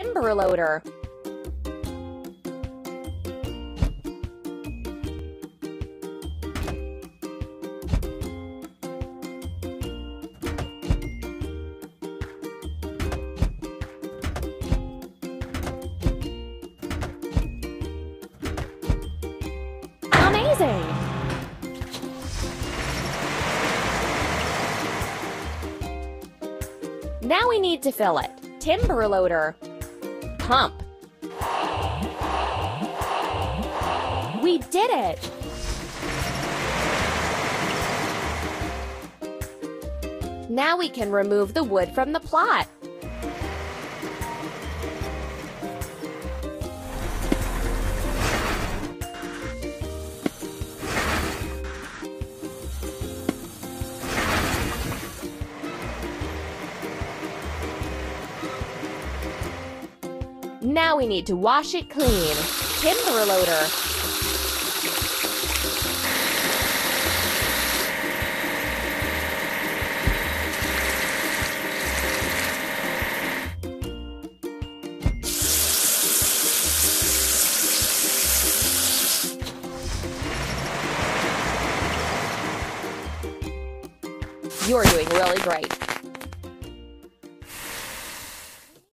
Timber loader. Amazing! Now we need to fill it. Timber loader. Pump. We did it! Now we can remove the wood from the plot. Now we need to wash it clean. Timber loader. You're doing really great.